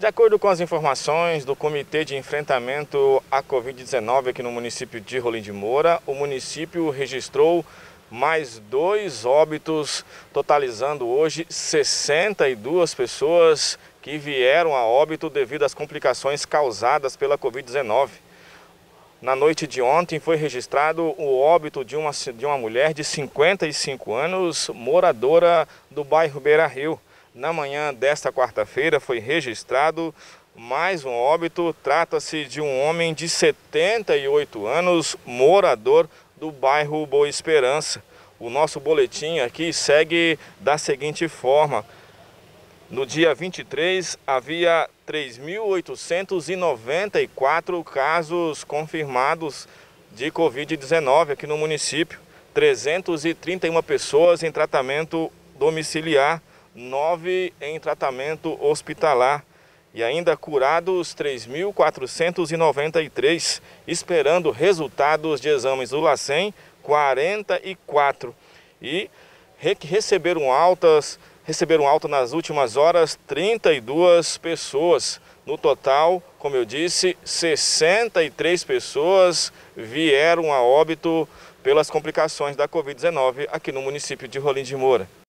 De acordo com as informações do Comitê de Enfrentamento à Covid-19 aqui no município de Rolim de Moura, o município registrou mais dois óbitos, totalizando hoje 62 pessoas que vieram a óbito devido às complicações causadas pela Covid-19. Na noite de ontem foi registrado o óbito de uma, de uma mulher de 55 anos, moradora do bairro Beira Rio. Na manhã desta quarta-feira foi registrado mais um óbito. Trata-se de um homem de 78 anos, morador do bairro Boa Esperança. O nosso boletim aqui segue da seguinte forma. No dia 23, havia 3.894 casos confirmados de Covid-19 aqui no município. 331 pessoas em tratamento domiciliar nove em tratamento hospitalar e ainda curados 3.493, esperando resultados de exames do LACEN, 44. E receberam altas, receberam alta nas últimas horas 32 pessoas. No total, como eu disse, 63 pessoas vieram a óbito pelas complicações da Covid-19 aqui no município de Rolim de Moura.